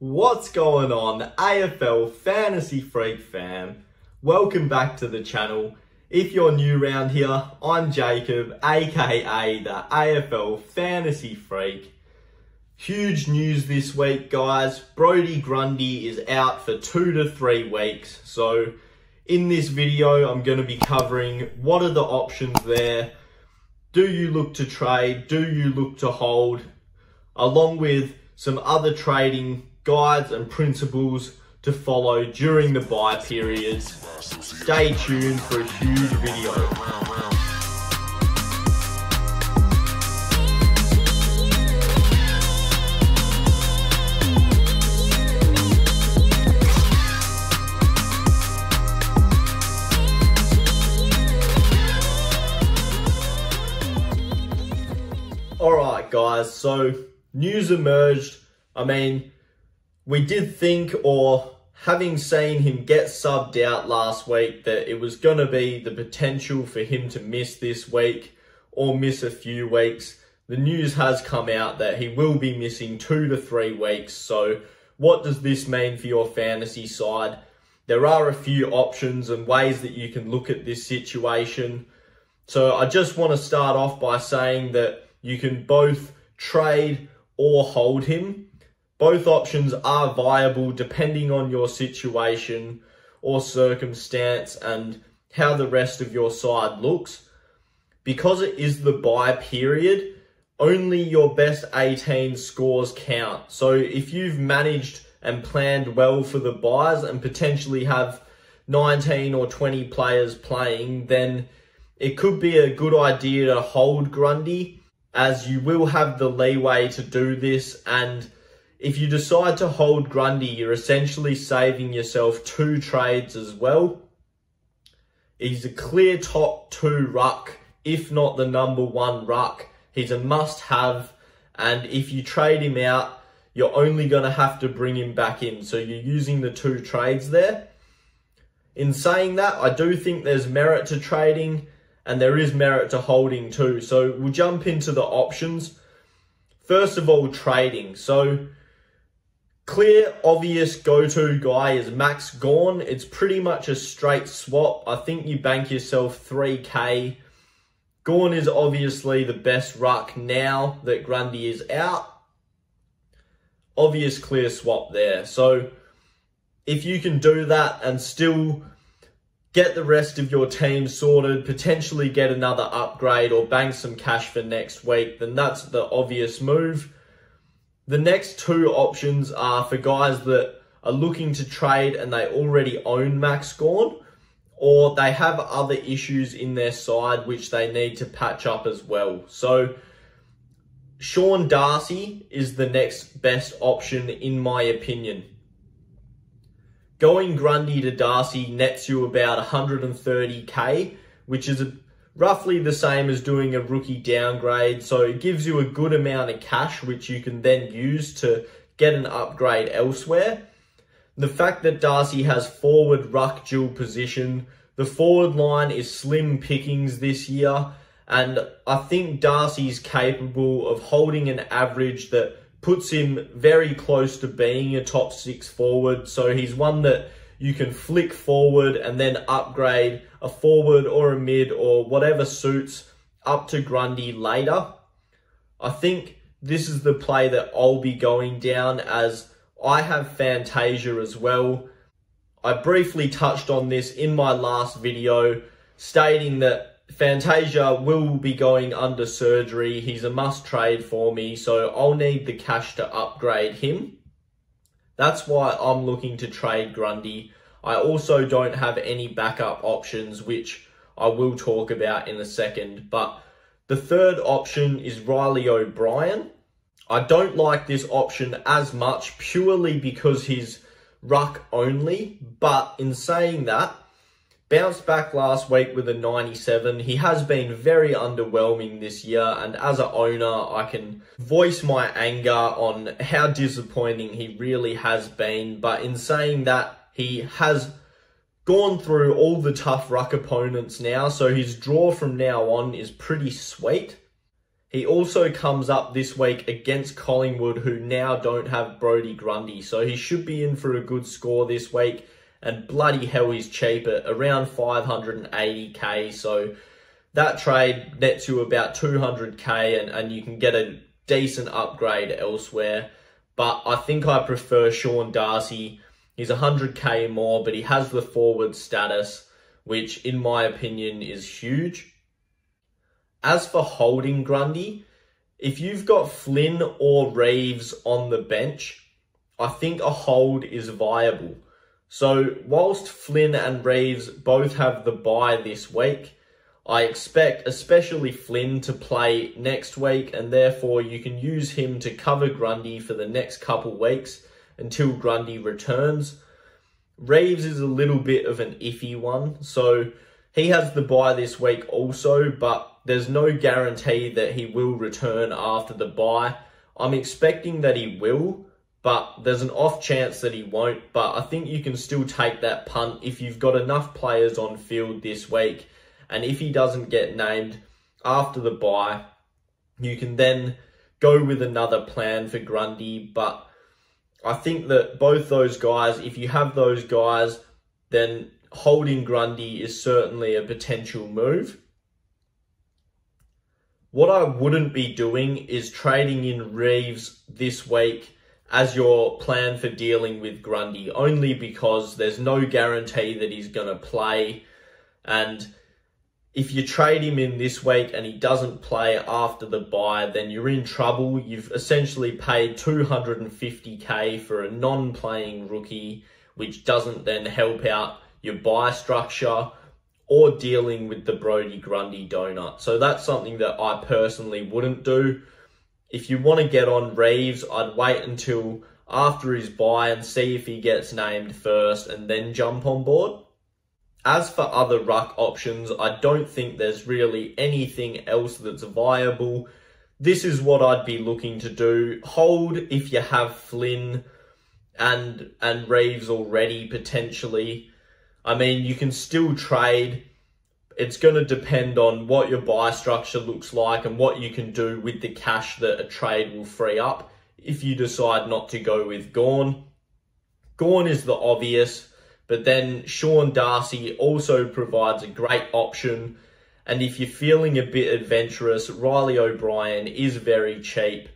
What's going on, AFL Fantasy Freak fam? Welcome back to the channel. If you're new around here, I'm Jacob, aka the AFL Fantasy Freak. Huge news this week, guys. Brodie Grundy is out for two to three weeks. So, in this video, I'm going to be covering what are the options there. Do you look to trade? Do you look to hold? Along with some other trading guides and principles to follow during the bye periods. Stay tuned for a huge video. Alright guys, so news emerged. I mean, we did think or having seen him get subbed out last week that it was going to be the potential for him to miss this week or miss a few weeks. The news has come out that he will be missing two to three weeks. So what does this mean for your fantasy side? There are a few options and ways that you can look at this situation. So I just want to start off by saying that you can both trade or hold him. Both options are viable depending on your situation or circumstance and how the rest of your side looks. Because it is the bye period, only your best 18 scores count. So if you've managed and planned well for the byes and potentially have 19 or 20 players playing, then it could be a good idea to hold Grundy as you will have the leeway to do this and if you decide to hold Grundy, you're essentially saving yourself two trades as well. He's a clear top two ruck, if not the number one ruck. He's a must have. And if you trade him out, you're only going to have to bring him back in. So you're using the two trades there. In saying that, I do think there's merit to trading and there is merit to holding too. So we'll jump into the options. First of all, trading. So Clear, obvious go-to guy is Max Gawn. It's pretty much a straight swap. I think you bank yourself 3k. Gawn is obviously the best ruck now that Grundy is out. Obvious clear swap there. So if you can do that and still get the rest of your team sorted, potentially get another upgrade or bank some cash for next week, then that's the obvious move. The next two options are for guys that are looking to trade and they already own Max Gawn, or they have other issues in their side which they need to patch up as well. So Sean Darcy is the next best option in my opinion. Going Grundy to Darcy nets you about 130k, which is a roughly the same as doing a rookie downgrade. So it gives you a good amount of cash, which you can then use to get an upgrade elsewhere. The fact that Darcy has forward ruck dual position, the forward line is slim pickings this year. And I think Darcy's capable of holding an average that puts him very close to being a top six forward. So he's one that you can flick forward and then upgrade a forward or a mid or whatever suits up to Grundy later. I think this is the play that I'll be going down as I have Fantasia as well. I briefly touched on this in my last video stating that Fantasia will be going under surgery. He's a must trade for me, so I'll need the cash to upgrade him. That's why I'm looking to trade Grundy. I also don't have any backup options, which I will talk about in a second. But the third option is Reilly O'Brien. I don't like this option as much purely because he's ruck only. But in saying that, Bounced back last week with a 97. He has been very underwhelming this year, and as an owner, I can voice my anger on how disappointing he really has been. But in saying that, he has gone through all the tough ruck opponents now, so his draw from now on is pretty sweet. He also comes up this week against Collingwood, who now don't have Brodie Grundy. So he should be in for a good score this week. And bloody hell, he's cheap at around 580k. So that trade nets you about 200k and, and you can get a decent upgrade elsewhere. But I think I prefer Sean Darcy. He's 100k more, but he has the forward status, which in my opinion is huge. As for holding Grundy, if you've got Flynn or Reeves on the bench, I think a hold is viable. So whilst Flynn and Reeves both have the bye this week, I expect especially Flynn to play next week and therefore you can use him to cover Grundy for the next couple weeks until Grundy returns. Reeves is a little bit of an iffy one, so he has the bye this week also, but there's no guarantee that he will return after the bye. I'm expecting that he will, but there's an off chance that he won't. But I think you can still take that punt if you've got enough players on field this week. And if he doesn't get named after the bye, you can then go with another plan for Grundy. But I think that both those guys, if you have those guys, then holding Grundy is certainly a potential move. What I wouldn't be doing is trading in Reeves this week as your plan for dealing with Grundy, only because there's no guarantee that he's going to play. And if you trade him in this week and he doesn't play after the bye, then you're in trouble. You've essentially paid 250k for a non playing rookie, which doesn't then help out your bye structure or dealing with the Brodie Grundy donut. So that's something that I personally wouldn't do. If you want to get on Reeves, I'd wait until after his bye and see if he gets named first and then jump on board. As for other ruck options, I don't think there's really anything else that's viable. This is what I'd be looking to do. Hold if you have Flynn and and Reeves already potentially. I mean, you can still trade. It's going to depend on what your bye structure looks like and what you can do with the cash that a trade will free up if you decide not to go with Gawn. Gawn is the obvious, but then Sean Darcy also provides a great option. And if you're feeling a bit adventurous, Reilly O'Brien is very cheap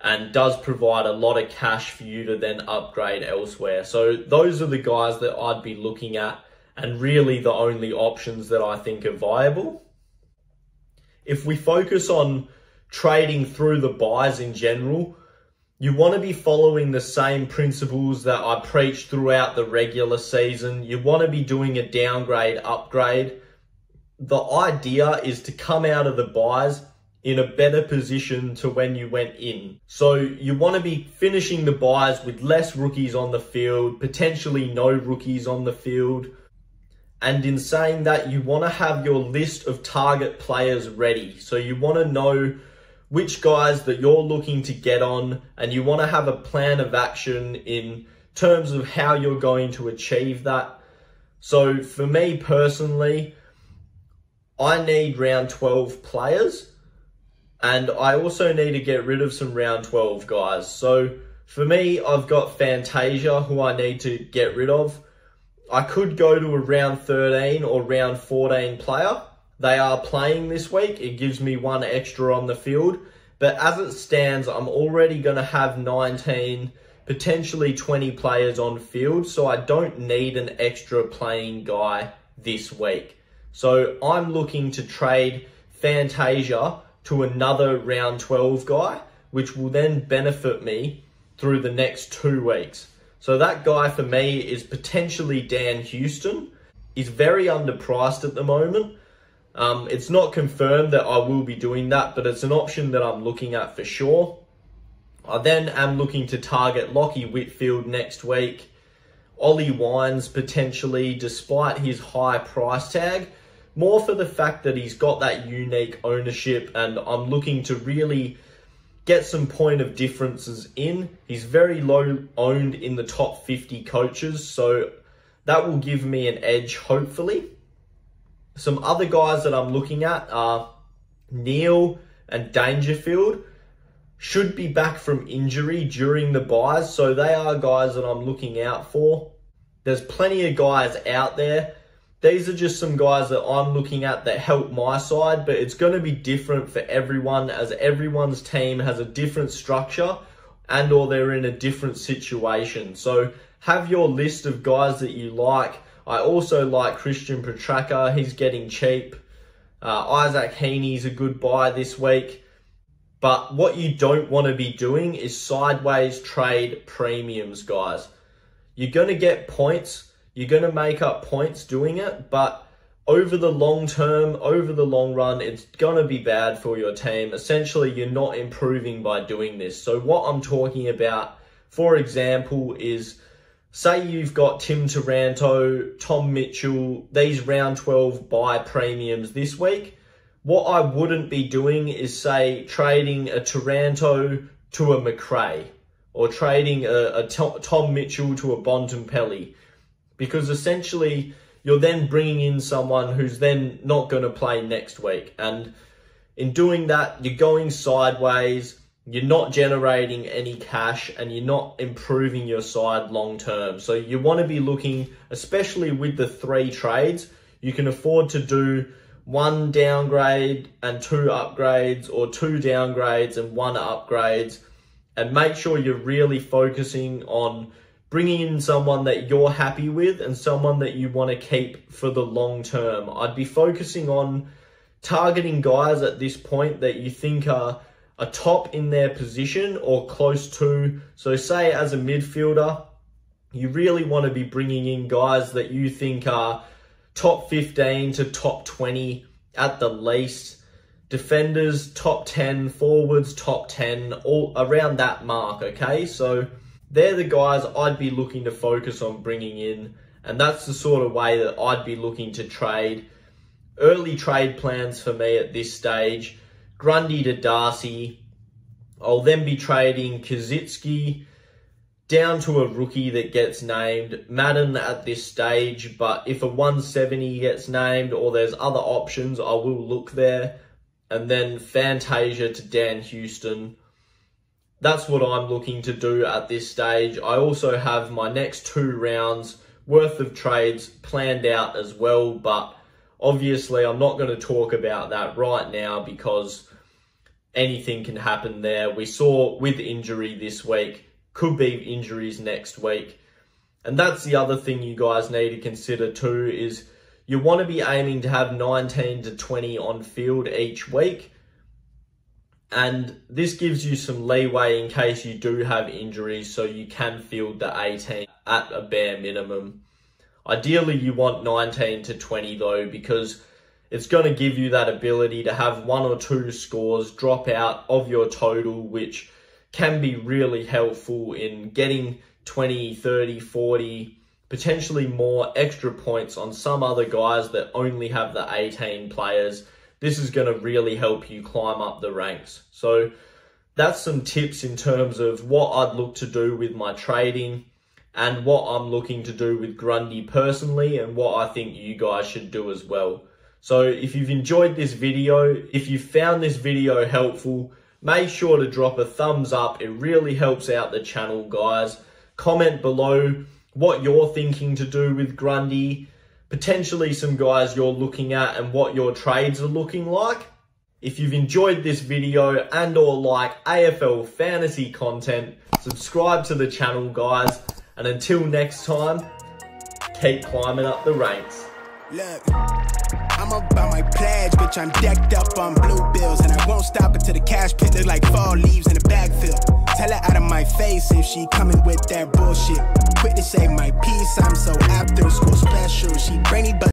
and does provide a lot of cash for you to then upgrade elsewhere. So those are the guys that I'd be looking at and really the only options that I think are viable. If we focus on trading through the byes in general, you want to be following the same principles that I preach throughout the regular season. You want to be doing a downgrade, upgrade. The idea is to come out of the byes in a better position to when you went in. So you want to be finishing the byes with less rookies on the field, potentially no rookies on the field, and in saying that, you want to have your list of target players ready. So you want to know which guys that you're looking to get on, and you want to have a plan of action in terms of how you're going to achieve that. So for me personally, I need round 12 players, and I also need to get rid of some round 12 guys. So for me, I've got Fantasia, who I need to get rid of. I could go to a round 13 or round 14 player. They are playing this week. It gives me one extra on the field. But as it stands, I'm already going to have 19, potentially 20 players on field. So I don't need an extra playing guy this week. So I'm looking to trade Fantasia to another round 12 guy, which will then benefit me through the next two weeks. So that guy for me is potentially Dan Houston. He's very underpriced at the moment. Um, it's not confirmed that I will be doing that, but it's an option that I'm looking at for sure. I then am looking to target Lachie Whitfield next week. Ollie Wines potentially, despite his high price tag, more for the fact that he's got that unique ownership and I'm looking to really get some point of differences in. He's very low owned in the top 50 coaches, so that will give me an edge, hopefully. Some other guys that I'm looking at are Neale and Dangerfield should be back from injury during the byes, So they are guys that I'm looking out for. There's plenty of guys out there. These are just some guys that I'm looking at that help my side, but it's going to be different for everyone as everyone's team has a different structure and or they're in a different situation. So have your list of guys that you like. I also like Christian Petracca. He's getting cheap. Uh, Isaac Heaney's a good buy this week. But what you don't want to be doing is sideways trade premiums, guys. You're going to get points. You're going to make up points doing it. But over the long term, over the long run, it's going to be bad for your team. Essentially, you're not improving by doing this. So what I'm talking about, for example, is say you've got Tim Taranto, Tom Mitchell, these round 12 bye premiums this week. What I wouldn't be doing is say trading a Taranto to a Macrae or trading a, a Tom Mitchell to a Bontempelli because essentially you're then bringing in someone who's then not going to play next week. And in doing that, you're going sideways you're not generating any cash and you're not improving your side long term. So you want to be looking, especially with the three trades, you can afford to do one downgrade and two upgrades or two downgrades and one upgrades and make sure you're really focusing on bringing in someone that you're happy with and someone that you want to keep for the long term. I'd be focusing on targeting guys at this point that you think are a top in their position or close to. So, say as a midfielder, you really want to be bringing in guys that you think are top 15 to top 20 at the least. Defenders, top 10, forwards, top 10, all around that mark, okay? So, they're the guys I'd be looking to focus on bringing in. And that's the sort of way that I'd be looking to trade. Early trade plans for me at this stage Grundy to Darcy. I'll then be trading Koschitzke down to a rookie that gets named. Madden at this stage, but if a 170 gets named or there's other options, I will look there. And then Fantasia to Dan Houston. That's what I'm looking to do at this stage. I also have my next two rounds worth of trades planned out as well, but obviously I'm not going to talk about that right now because anything can happen there. We saw with injury this week, could be injuries next week. And that's the other thing you guys need to consider too is you want to be aiming to have 19 to 20 on field each week. And this gives you some leeway in case you do have injuries so you can field the 18 at a bare minimum. Ideally, you want 19 to 20 though because it's going to give you that ability to have one or two scores drop out of your total, which can be really helpful in getting 20, 30, 40, potentially more extra points on some other guys that only have the 18 players. This is going to really help you climb up the ranks. So that's some tips in terms of what I'd look to do with my trading and what I'm looking to do with Grundy personally and what I think you guys should do as well. So if you've enjoyed this video, if you found this video helpful, make sure to drop a thumbs up. It really helps out the channel, guys. Comment below what you're thinking to do with Grundy, potentially some guys you're looking at and what your trades are looking like. If you've enjoyed this video and or like AFL fantasy content, subscribe to the channel, guys. And until next time, keep climbing up the ranks. Look. I'm about my pledge, bitch. I'm decked up on blue bills, and I won't stop until the cash pit look like fall leaves in the backfield. Tell her out of my face if she coming with that bullshit. Quit to say my piece, I'm so after school special. She brainy, but